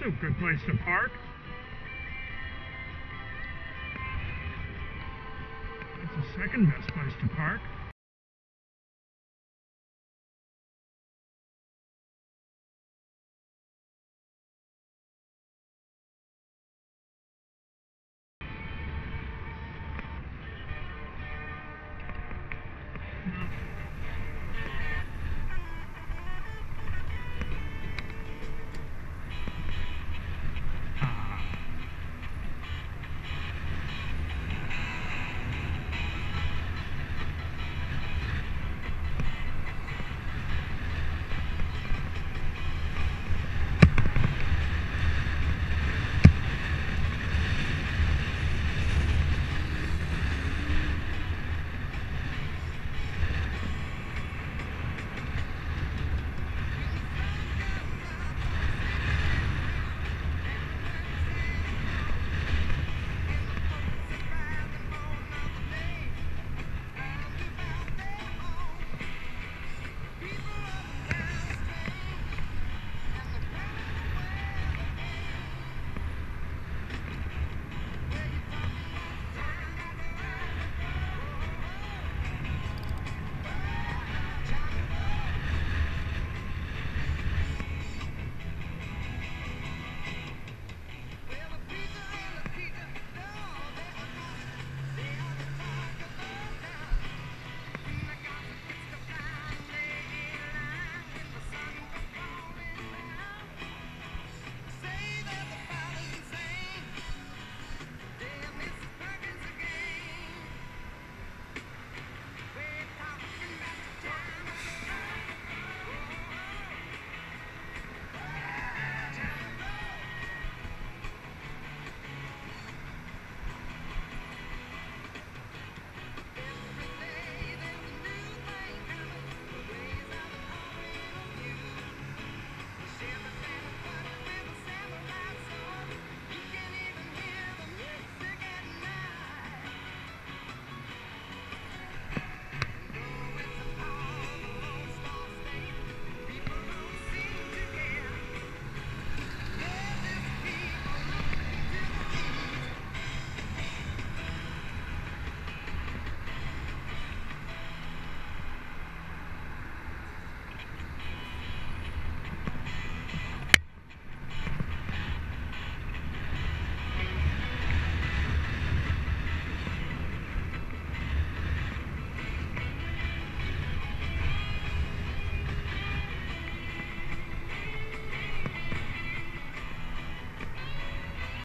That's a good place to park. That's the second best place to park.